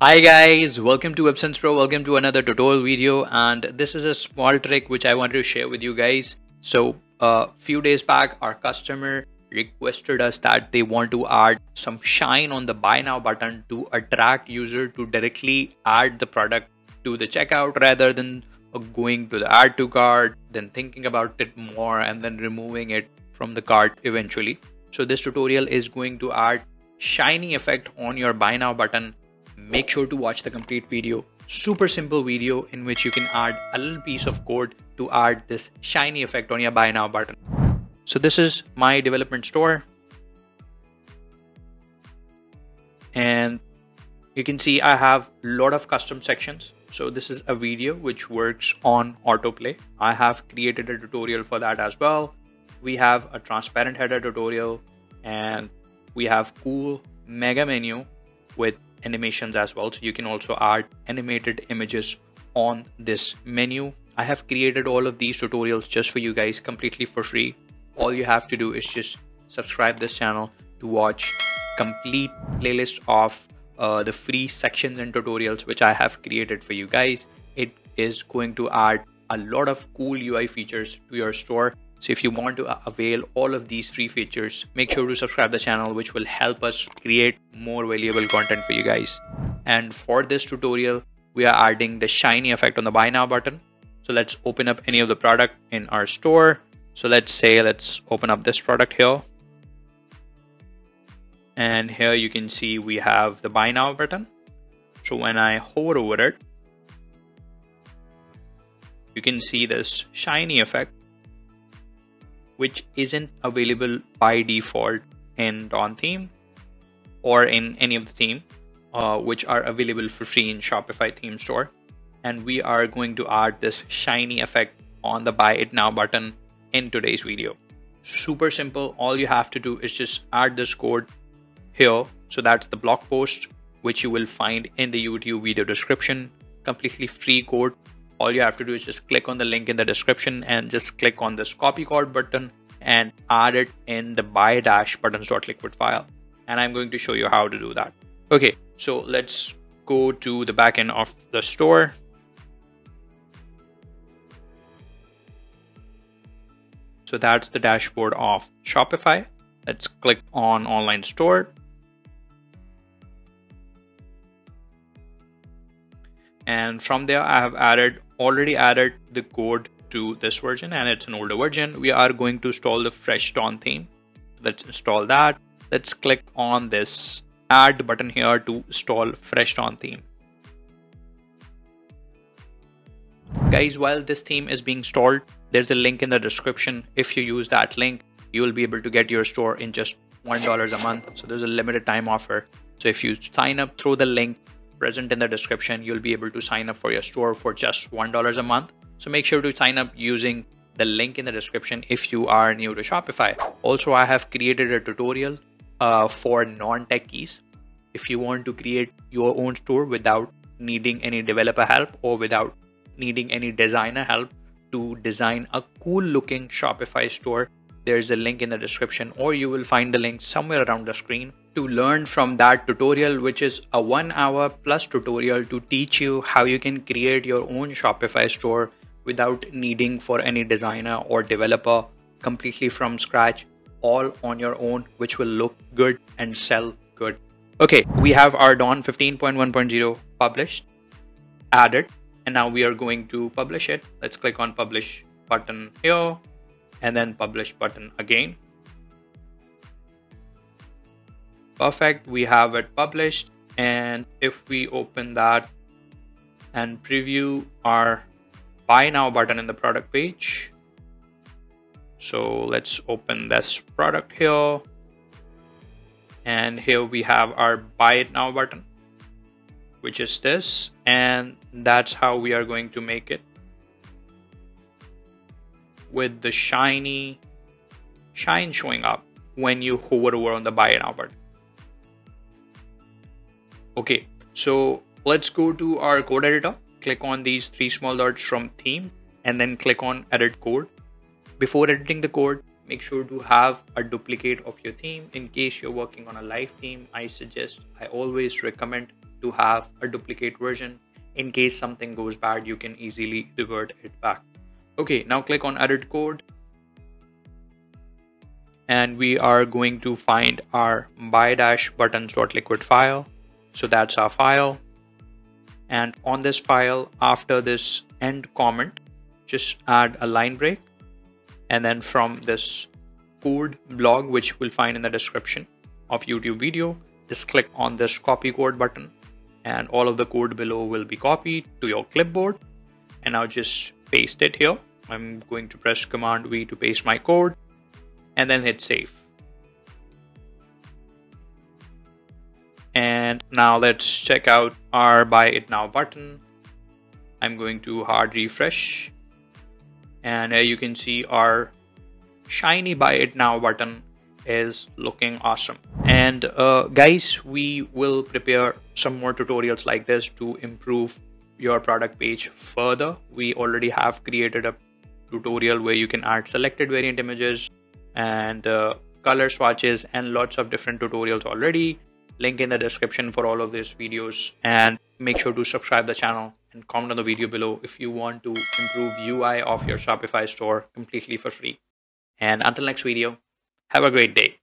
Hi guys, welcome to WebSense Pro, welcome to another tutorial video and this is a small trick which I wanted to share with you guys. So a uh, few days back our customer requested us that they want to add some shine on the buy now button to attract user to directly add the product to the checkout rather than going to the add to cart, then thinking about it more and then removing it from the cart eventually. So this tutorial is going to add shiny effect on your buy now button make sure to watch the complete video. Super simple video in which you can add a little piece of code to add this shiny effect on your buy now button. So this is my development store. And you can see I have a lot of custom sections. So this is a video which works on autoplay. I have created a tutorial for that as well. We have a transparent header tutorial and we have cool mega menu with animations as well. So you can also add animated images on this menu. I have created all of these tutorials just for you guys completely for free. All you have to do is just subscribe this channel to watch complete playlist of uh, the free sections and tutorials which i have created for you guys. It is going to add a lot of cool ui features to your store so if you want to uh, avail all of these free features, make sure to subscribe the channel, which will help us create more valuable content for you guys. And for this tutorial, we are adding the shiny effect on the buy now button. So let's open up any of the product in our store. So let's say, let's open up this product here. And here you can see we have the buy now button. So when I hover over it, you can see this shiny effect which isn't available by default in Dawn theme or in any of the theme, uh, which are available for free in Shopify theme store. And we are going to add this shiny effect on the buy it now button in today's video. Super simple. All you have to do is just add this code here. So that's the blog post, which you will find in the YouTube video description. Completely free code all you have to do is just click on the link in the description and just click on this copy code button and add it in the buy dash buttons.liquid file. And i'm going to show you how to do that. Okay so let's go to the backend of the store. So that's the dashboard of shopify. Let's click on online store and from there I have added already added the code to this version and it's an older version. We are going to install the fresh dawn theme. Let's install that. Let's click on this add button here to install fresh dawn theme. Guys while this theme is being installed there's a link in the description. If you use that link you will be able to get your store in just one dollars a month. So there's a limited time offer. So if you sign up through the link present in the description, you'll be able to sign up for your store for just $1 a month. So make sure to sign up using the link in the description if you are new to Shopify. Also, I have created a tutorial uh, for non-techies. If you want to create your own store without needing any developer help or without needing any designer help to design a cool looking Shopify store, there's a link in the description or you will find the link somewhere around the screen to learn from that tutorial which is a one hour plus tutorial to teach you how you can create your own Shopify store without needing for any designer or developer completely from scratch all on your own which will look good and sell good. Okay we have our dawn 15.1.0 published added and now we are going to publish it. Let's click on publish button here and then publish button again perfect we have it published. And if we open that and preview our buy now button in the product page. So let's open this product here. And here we have our buy it now button which is this. And that's how we are going to make it with the shiny shine showing up when you hover over on the buy it now button okay so let's go to our code editor click on these three small dots from theme and then click on edit code before editing the code make sure to have a duplicate of your theme in case you're working on a live theme i suggest i always recommend to have a duplicate version. In case something goes bad, you can easily revert it back. Okay, now click on edit code. And we are going to find our buy dash buttons.liquid file. So that's our file. And on this file, after this end comment, just add a line break. And then from this code blog, which we'll find in the description of YouTube video, just click on this copy code button and all of the code below will be copied to your clipboard. And now just paste it here. I'm going to press Command V to paste my code and then hit save. And now let's check out our buy it now button. I'm going to hard refresh. And here you can see our shiny buy it now button is looking awesome. And uh, guys we will prepare some more tutorials like this to improve your product page further. We already have created a tutorial where you can add selected variant images and uh, color swatches and lots of different tutorials already link in the description for all of these videos and make sure to subscribe the channel and comment on the video below if you want to improve UI of your Shopify store completely for free. And until next video, have a great day.